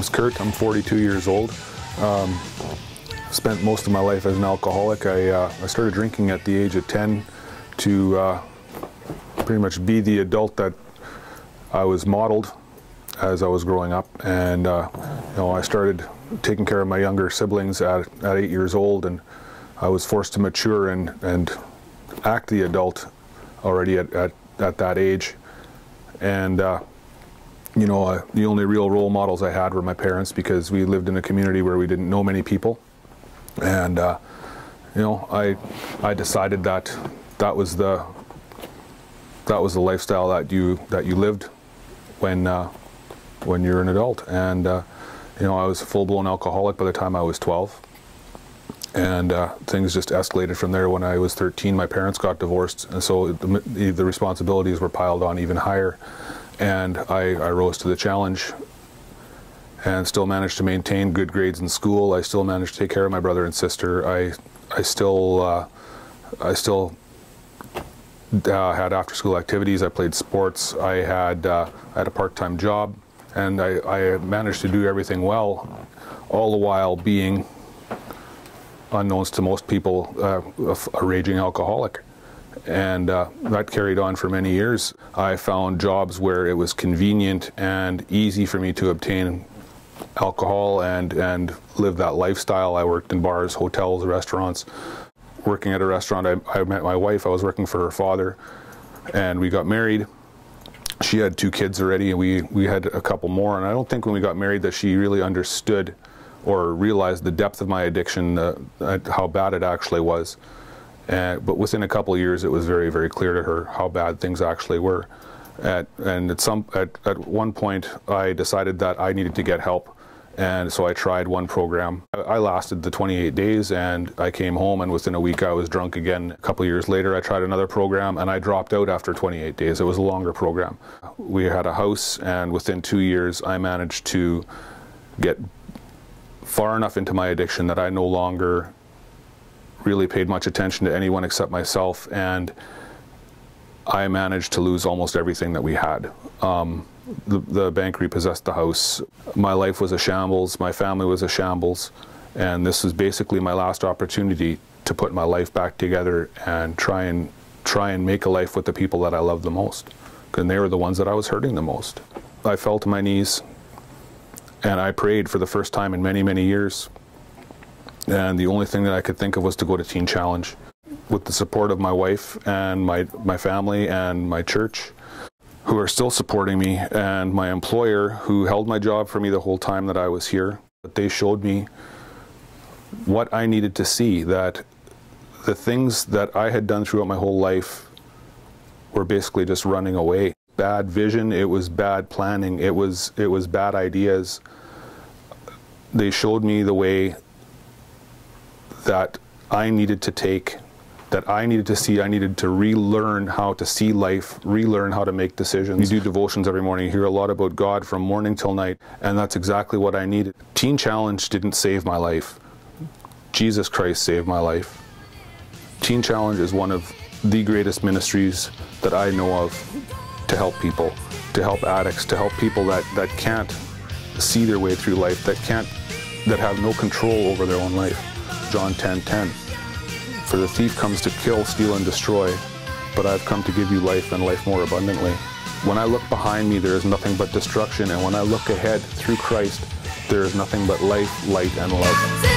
name's Curt. I'm 42 years old. Um, spent most of my life as an alcoholic. I, uh, I started drinking at the age of 10 to uh, pretty much be the adult that I was modeled as I was growing up. And uh, you know, I started taking care of my younger siblings at, at eight years old, and I was forced to mature and, and act the adult already at, at, at that age. And uh, you know, uh, the only real role models I had were my parents because we lived in a community where we didn't know many people. And, uh, you know, I, I decided that that was the, that was the lifestyle that you, that you lived when, uh, when you're an adult. And, uh, you know, I was a full-blown alcoholic by the time I was 12. And uh, things just escalated from there. When I was 13, my parents got divorced, and so the, the responsibilities were piled on even higher and I, I, rose to the challenge and still managed to maintain good grades in school. I still managed to take care of my brother and sister. I, I still, uh, I still uh, had after-school activities. I played sports. I had, uh, I had a part-time job, and I, I managed to do everything well, all the while being unknowns to most people, uh, a, a raging alcoholic and uh, that carried on for many years. I found jobs where it was convenient and easy for me to obtain alcohol and, and live that lifestyle. I worked in bars, hotels, restaurants. Working at a restaurant, I, I met my wife. I was working for her father, and we got married. She had two kids already, and we, we had a couple more. And I don't think when we got married that she really understood or realized the depth of my addiction, uh, how bad it actually was. And, but within a couple of years, it was very, very clear to her how bad things actually were. At, and at, some, at, at one point, I decided that I needed to get help. And so I tried one program. I lasted the 28 days and I came home and within a week I was drunk again. A couple years later I tried another program and I dropped out after 28 days. It was a longer program. We had a house and within two years I managed to get far enough into my addiction that I no longer really paid much attention to anyone except myself, and I managed to lose almost everything that we had. Um, the, the bank repossessed the house. My life was a shambles. My family was a shambles. And this was basically my last opportunity to put my life back together and try and try and make a life with the people that I love the most. And they were the ones that I was hurting the most. I fell to my knees and I prayed for the first time in many, many years and the only thing that I could think of was to go to Teen Challenge. With the support of my wife and my, my family and my church, who are still supporting me, and my employer, who held my job for me the whole time that I was here, but they showed me what I needed to see, that the things that I had done throughout my whole life were basically just running away. Bad vision, it was bad planning, it was, it was bad ideas. They showed me the way that I needed to take, that I needed to see, I needed to relearn how to see life, relearn how to make decisions. You do devotions every morning, you hear a lot about God from morning till night, and that's exactly what I needed. Teen Challenge didn't save my life. Jesus Christ saved my life. Teen Challenge is one of the greatest ministries that I know of to help people, to help addicts, to help people that, that can't see their way through life, that can't, that have no control over their own life. John 10:10. 10, 10. For the thief comes to kill, steal, and destroy, but I've come to give you life and life more abundantly. When I look behind me, there is nothing but destruction, and when I look ahead through Christ, there is nothing but life, light, and love.